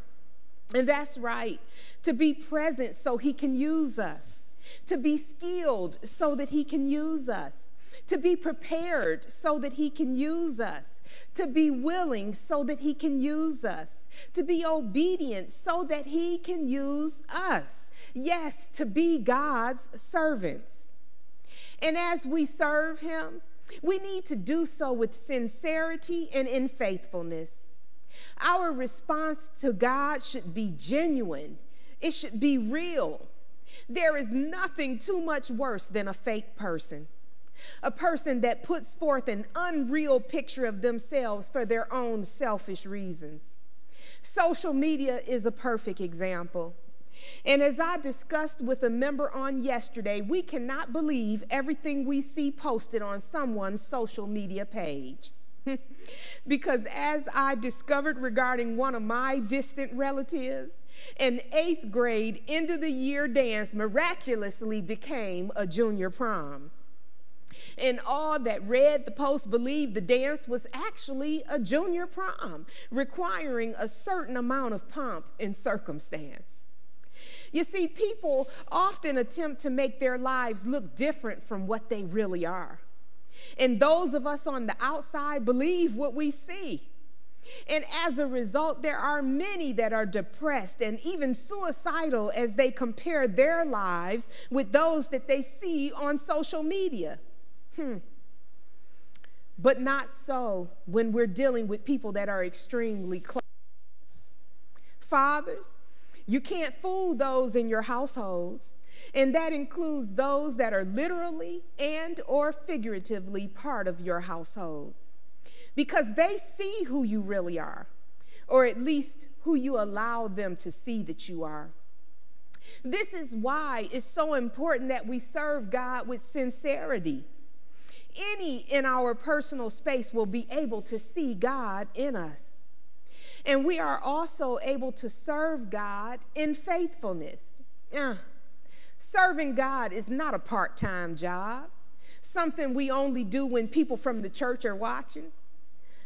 And that's right, to be present so He can use us, to be skilled so that He can use us, to be prepared so that He can use us, to be willing so that He can use us, to be obedient so that He can use us. Yes, to be God's servants. And as we serve Him, we need to do so with sincerity and in faithfulness. Our response to God should be genuine, it should be real. There is nothing too much worse than a fake person a person that puts forth an unreal picture of themselves for their own selfish reasons. Social media is a perfect example. And as I discussed with a member on yesterday, we cannot believe everything we see posted on someone's social media page. because as I discovered regarding one of my distant relatives, an eighth grade end of the year dance miraculously became a junior prom and all that read the post believed the dance was actually a junior prom, requiring a certain amount of pomp and circumstance. You see, people often attempt to make their lives look different from what they really are. And those of us on the outside believe what we see. And as a result, there are many that are depressed and even suicidal as they compare their lives with those that they see on social media. Hmm. But not so when we're dealing with people that are extremely close. Fathers, you can't fool those in your households, and that includes those that are literally and or figuratively part of your household. Because they see who you really are, or at least who you allow them to see that you are. This is why it's so important that we serve God with sincerity any in our personal space will be able to see God in us. And we are also able to serve God in faithfulness. Yeah. Serving God is not a part time job. something we only do when people from the church are watching.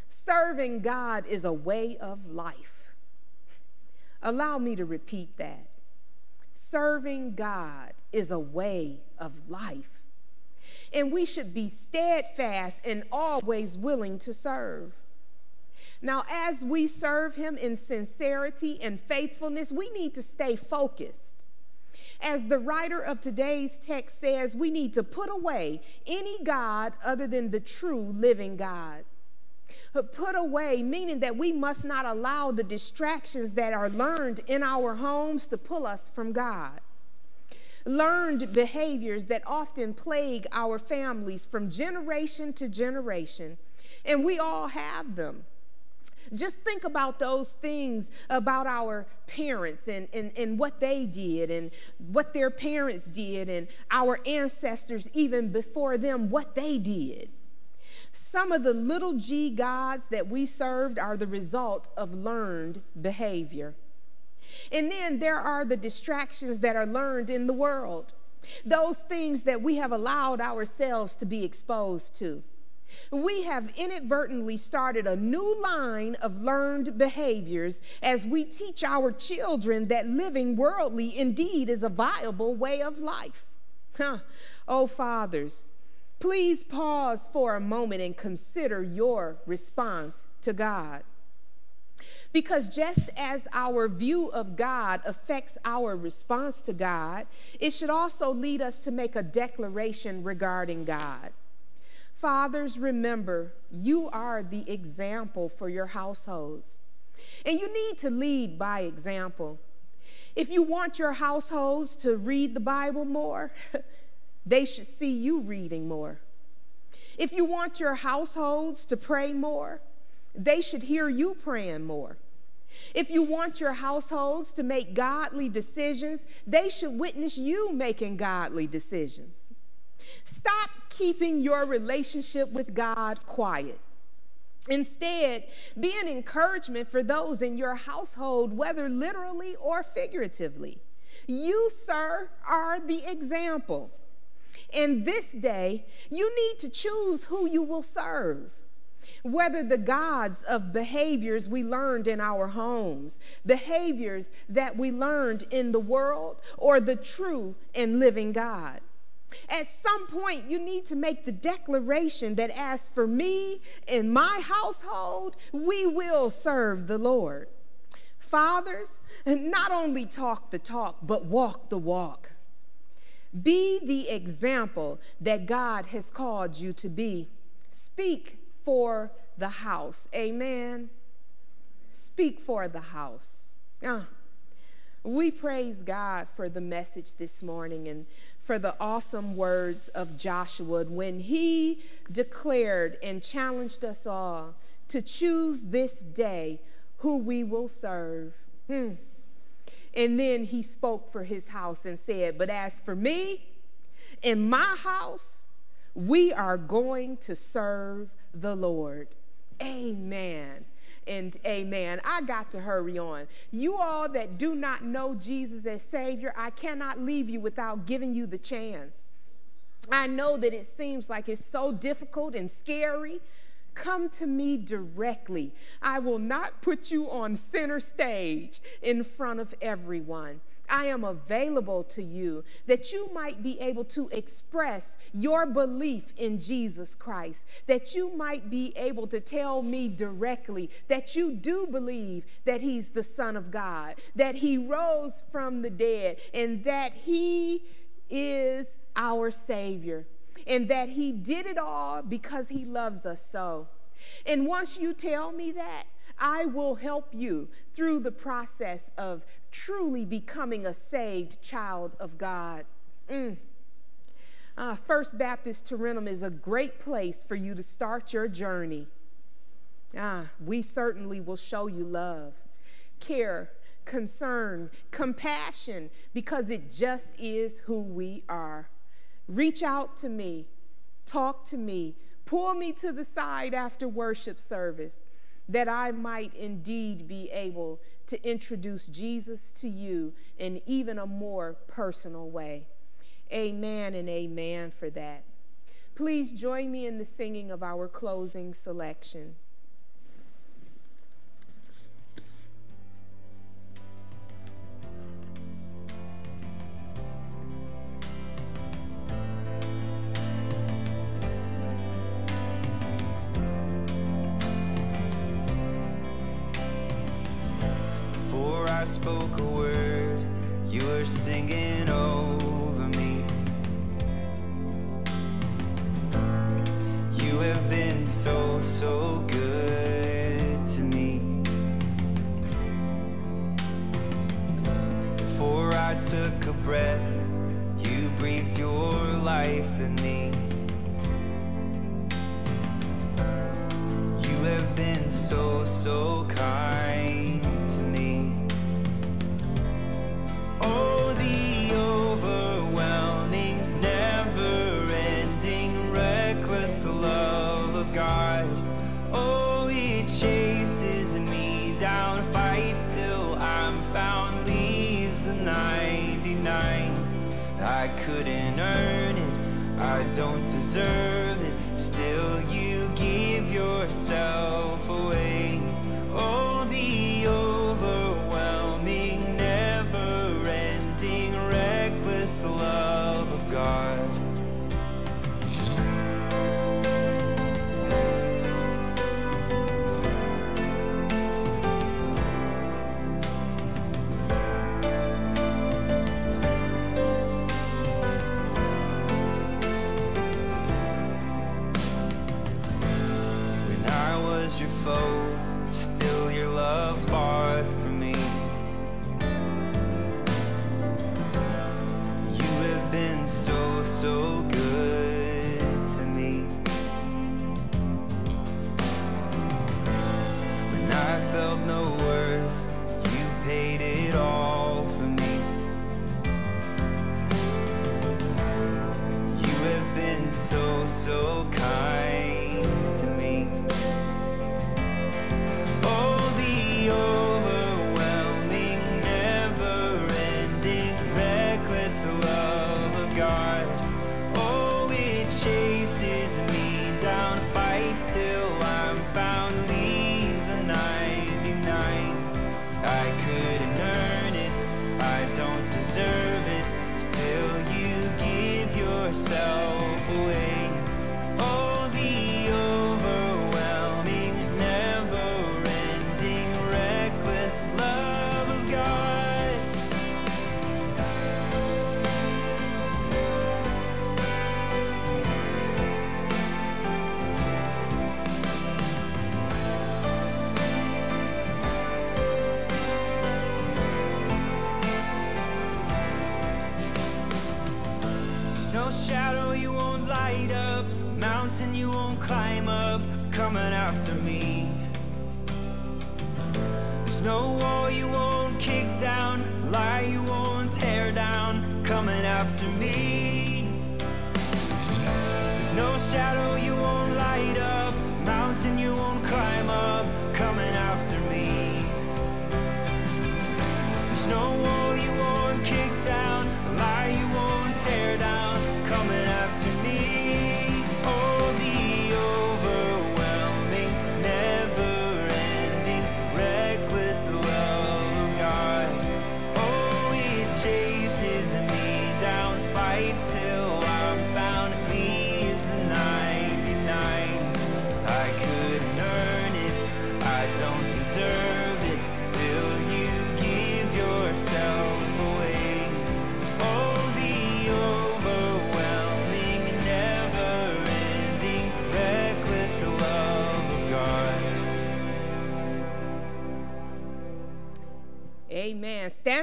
Serving God is a way of life. Allow me to repeat that. Serving God is a way of life. And we should be steadfast and always willing to serve. Now, as we serve Him in sincerity and faithfulness, we need to stay focused. As the writer of today's text says, we need to put away any God other than the true living God. Uh, put away, meaning that we must not allow the distractions that are learned in our homes to pull us from God. Learned behaviors that often plague our families from generation to generation, and we all have them. Just think about those things about our parents and, and, and what they did and what their parents did and our ancestors, even before them, what they did. Some of the little g gods that we served are the result of learned behavior. And then there are the distractions that are learned in the world, those things that we have allowed ourselves to be exposed to. We have inadvertently started a new line of learned behaviors as we teach our children that living worldly indeed is a viable way of life. Huh. Oh, fathers, please pause for a moment and consider your response to God. Because just as our view of God affects our response to God, it should also lead us to make a declaration regarding God. Fathers, remember, you are the example for your households. And you need to lead by example. If you want your households to read the Bible more, they should see you reading more. If you want your households to pray more, they should hear you praying more. If you want your households to make godly decisions, they should witness you making godly decisions. Stop keeping your relationship with God quiet. Instead, be an encouragement for those in your household, whether literally or figuratively. You, sir, are the example. In this day, you need to choose who you will serve. Whether the gods of behaviors we learned in our homes, behaviors that we learned in the world, or the true and living God. At some point, you need to make the declaration that as for me and my household, we will serve the Lord. Fathers, and not only talk the talk, but walk the walk. Be the example that God has called you to be. Speak for the house. Amen. Speak for the house. Yeah. We praise God for the message this morning and for the awesome words of Joshua when he declared and challenged us all to choose this day who we will serve. Hmm. And then he spoke for his house and said, But as for me, in my house, we are going to serve the Lord. Amen and amen. I got to hurry on. You all that do not know Jesus as Savior, I cannot leave you without giving you the chance. I know that it seems like it's so difficult and scary. Come to me directly. I will not put you on center stage in front of everyone. I am available to you that you might be able to express your belief in Jesus Christ, that you might be able to tell me directly that you do believe that He's the Son of God, that He rose from the dead, and that He is our Savior, and that He did it all because He loves us so. And once you tell me that, I will help you through the process of truly becoming a saved child of God. Mm. Uh, First Baptist Tarentum is a great place for you to start your journey. Ah, we certainly will show you love, care, concern, compassion, because it just is who we are. Reach out to me, talk to me, pull me to the side after worship service that I might indeed be able to introduce Jesus to you in even a more personal way. Amen and amen for that. Please join me in the singing of our closing selection.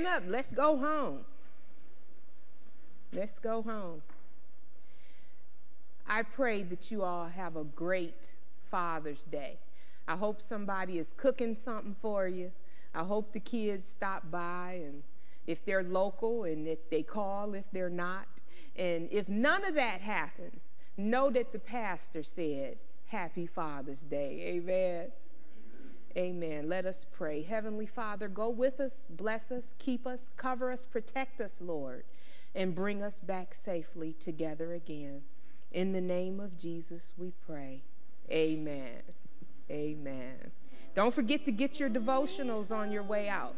up. Let's go home. Let's go home. I pray that you all have a great Father's Day. I hope somebody is cooking something for you. I hope the kids stop by and if they're local and if they call if they're not. And if none of that happens, know that the pastor said, Happy Father's Day. Amen. Amen. Let us pray. Heavenly Father, go with us, bless us, keep us, cover us, protect us, Lord, and bring us back safely together again. In the name of Jesus, we pray. Amen. Amen. Don't forget to get your devotionals on your way out.